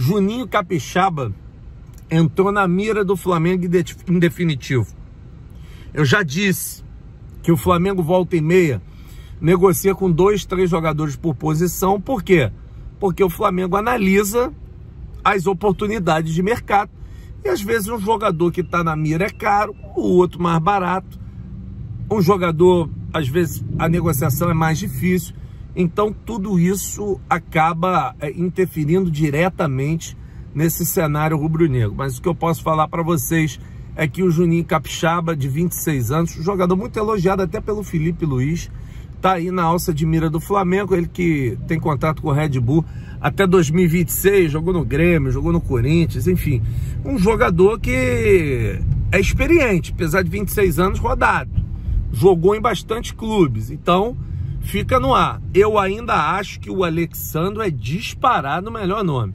Juninho Capixaba entrou na mira do Flamengo em definitivo. Eu já disse que o Flamengo volta e meia negocia com dois, três jogadores por posição. Por quê? Porque o Flamengo analisa as oportunidades de mercado. E às vezes um jogador que está na mira é caro, o outro mais barato. Um jogador, às vezes, a negociação é mais difícil. Então, tudo isso acaba é, interferindo diretamente nesse cenário rubro-negro. Mas o que eu posso falar para vocês é que o Juninho Capixaba, de 26 anos, um jogador muito elogiado até pelo Felipe Luiz, tá aí na alça de mira do Flamengo, ele que tem contato com o Red Bull até 2026, jogou no Grêmio, jogou no Corinthians, enfim, um jogador que é experiente, apesar de 26 anos rodado, jogou em bastante clubes, então fica no ar. Eu ainda acho que o Alexandre é disparado o melhor nome.